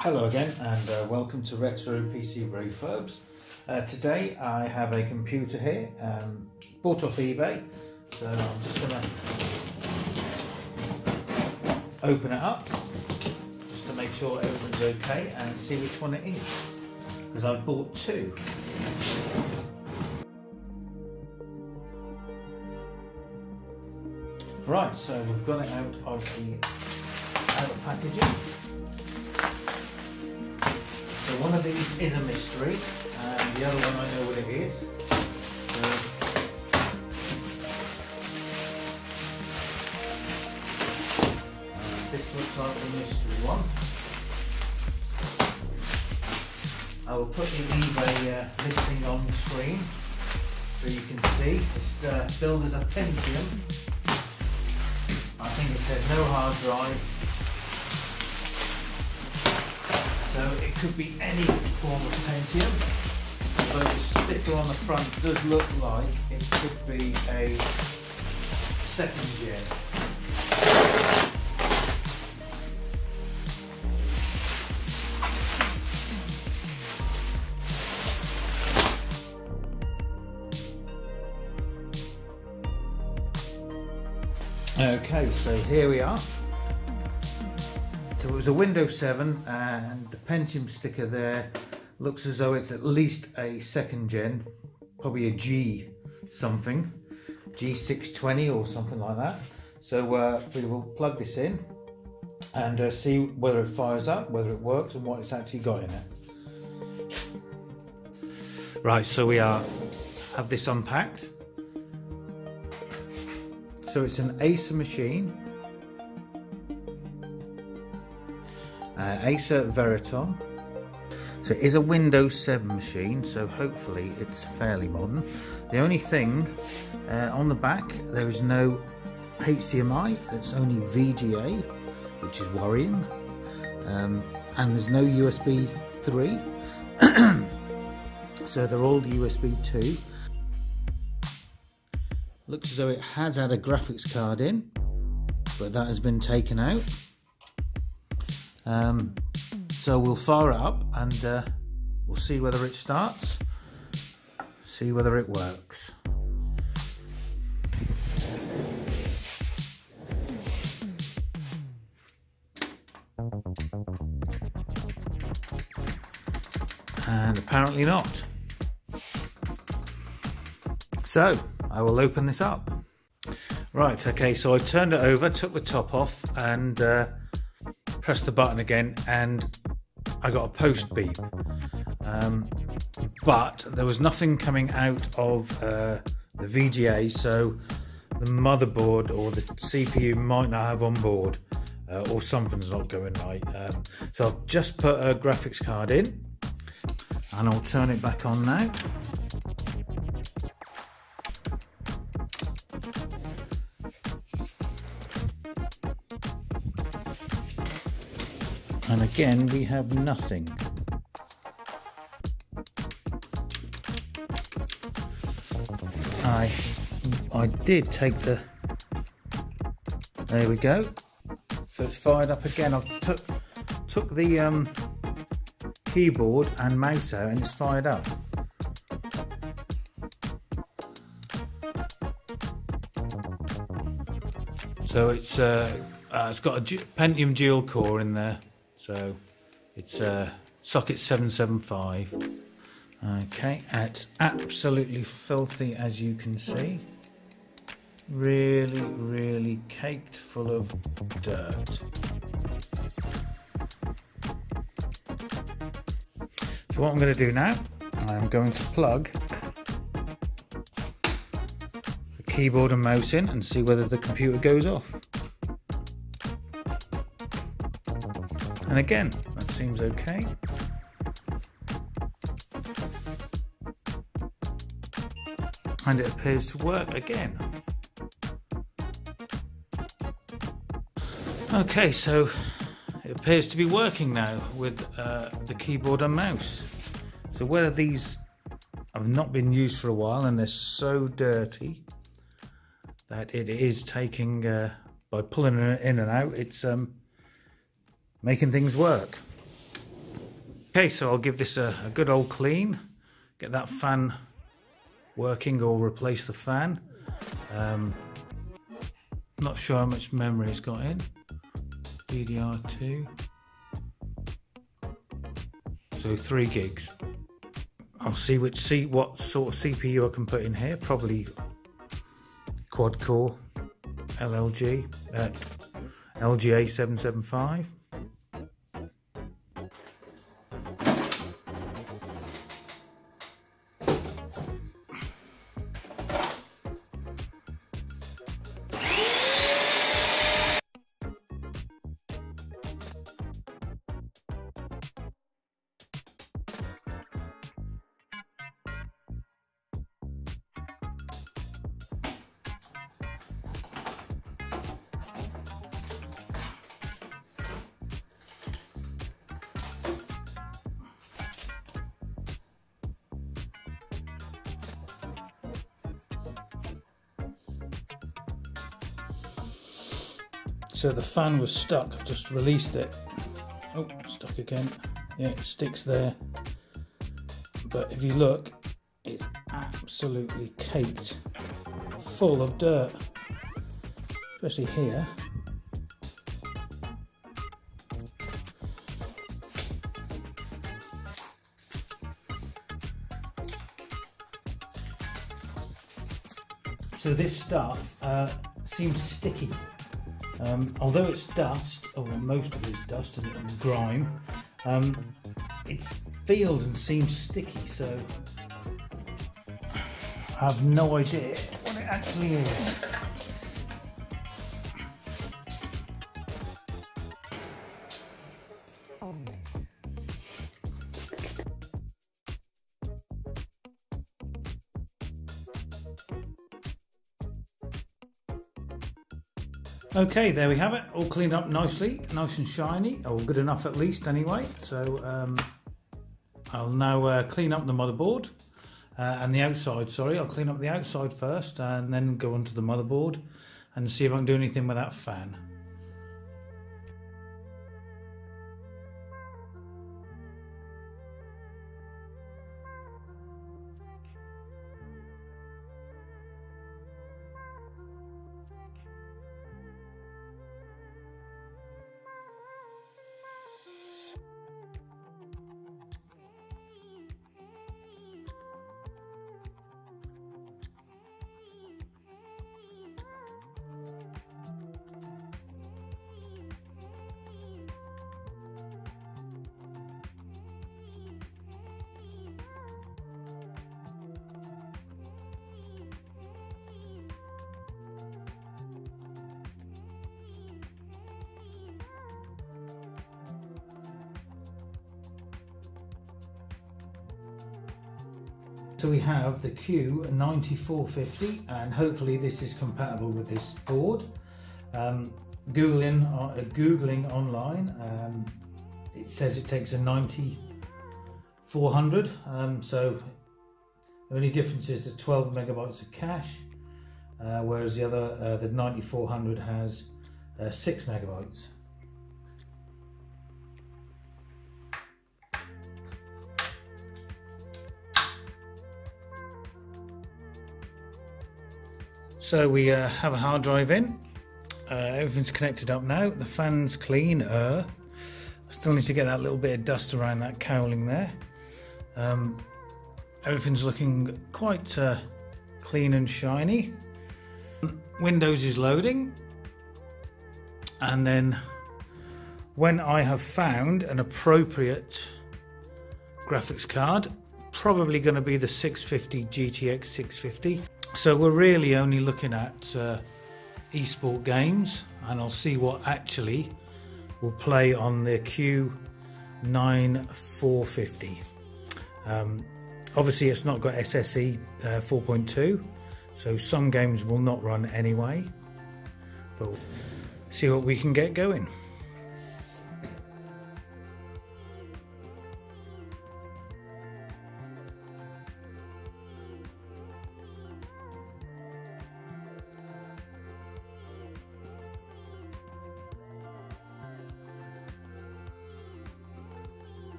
Hello again and uh, welcome to Retro PC Refurbs. Uh, today I have a computer here, um, bought off eBay, so I'm just going to open it up just to make sure everything's okay and see which one it is because I've bought two. Right, so we've got it out of the out of packaging. One of these is a mystery, and the other one I know what it is. So this looks like the mystery one. I will put the eBay uh, listing on the screen so you can see. It's uh, billed as a Pentium I think it says no hard drive. So it could be any form of Pentium, but the sticker on the front does look like it could be a second gen. Okay, so here we are. It was a Windows 7 and the Pentium sticker there looks as though it's at least a second gen, probably a G something, G620 or something like that. So uh, we will plug this in and uh, see whether it fires up, whether it works and what it's actually got in it. Right, so we are have this unpacked. So it's an Acer machine. Uh, Acer Veriton. So it is a Windows 7 machine, so hopefully it's fairly modern. The only thing uh, on the back, there is no HDMI, it's only VGA, which is worrying. Um, and there's no USB 3. so they're all USB 2. Looks as though it has had a graphics card in, but that has been taken out. Um, so we'll fire up and uh, we'll see whether it starts, see whether it works. And apparently not. So, I will open this up. Right, okay, so I turned it over, took the top off and uh, pressed the button again and I got a post beep. Um, but there was nothing coming out of uh, the VGA, so the motherboard or the CPU might not have on board uh, or something's not going right. Um, so I've just put a graphics card in and I'll turn it back on now. And again we have nothing. I I did take the there we go. So it's fired up again. I've took took the um, keyboard and mouse out and it's fired up. So it's uh, uh, it's got a Pentium dual core in there so it's uh, socket 775. Okay, it's absolutely filthy as you can see. Really, really caked full of dirt. So what I'm going to do now, I'm going to plug the keyboard and mouse in and see whether the computer goes off. And again, that seems okay. And it appears to work again. Okay, so it appears to be working now with uh, the keyboard and mouse. So whether these have not been used for a while and they're so dirty that it is taking, uh, by pulling it in and out, it's um, making things work. Okay, so I'll give this a, a good old clean, get that fan working or replace the fan. Um, not sure how much memory it's got in. DDR2. So three gigs. I'll see which see what sort of CPU I can put in here. Probably quad core LLG, at LGA775. So the fan was stuck, I've just released it. Oh, stuck again. Yeah, it sticks there. But if you look, it's absolutely caked, full of dirt, especially here. So this stuff uh, seems sticky. Um, although it's dust, or most of it is dust and, grime, um, it feels and seems sticky, so I have no idea what it actually is. Okay, there we have it, all cleaned up nicely, nice and shiny, or good enough at least anyway. So um, I'll now uh, clean up the motherboard uh, and the outside, sorry, I'll clean up the outside first and then go onto the motherboard and see if I can do anything with that fan. So we have the Q9450 and hopefully this is compatible with this board. Um, Googling, uh, Googling online, um, it says it takes a 9400, um, so the only difference is the 12 megabytes of cache, uh, whereas the other, uh, the 9400 has uh, 6 megabytes. So we uh, have a hard drive in. Uh, everything's connected up now. The fan's clean. Uh, still need to get that little bit of dust around that cowling there. Um, everything's looking quite uh, clean and shiny. Windows is loading. And then when I have found an appropriate graphics card, probably going to be the 650 GTX 650. So we're really only looking at uh, esport games and I'll see what actually will play on the Q9450. Um, obviously it's not got SSE uh, 4.2 so some games will not run anyway but see what we can get going.